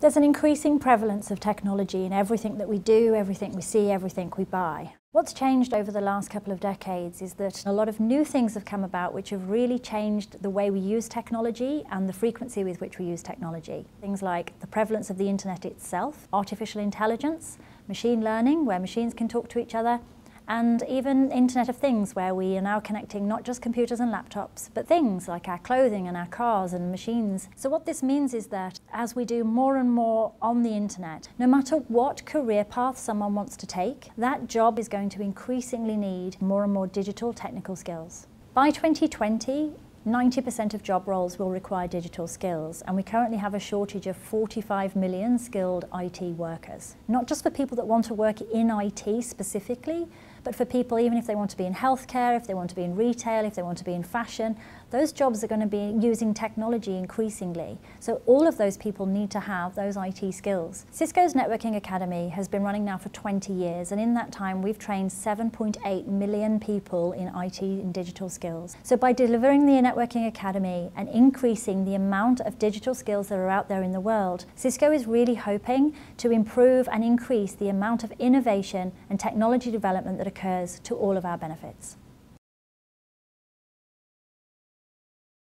There's an increasing prevalence of technology in everything that we do, everything we see, everything we buy. What's changed over the last couple of decades is that a lot of new things have come about which have really changed the way we use technology and the frequency with which we use technology. Things like the prevalence of the internet itself, artificial intelligence, machine learning, where machines can talk to each other, and even Internet of Things, where we are now connecting not just computers and laptops, but things like our clothing and our cars and machines. So what this means is that as we do more and more on the internet, no matter what career path someone wants to take, that job is going to increasingly need more and more digital technical skills. By 2020, 90% of job roles will require digital skills and we currently have a shortage of 45 million skilled IT workers. Not just for people that want to work in IT specifically, but for people even if they want to be in healthcare, if they want to be in retail, if they want to be in fashion, those jobs are going to be using technology increasingly. So all of those people need to have those IT skills. Cisco's Networking Academy has been running now for 20 years and in that time we've trained 7.8 million people in IT and digital skills. So by delivering the Networking Academy and increasing the amount of digital skills that are out there in the world, Cisco is really hoping to improve and increase the amount of innovation and technology development that occurs to all of our benefits.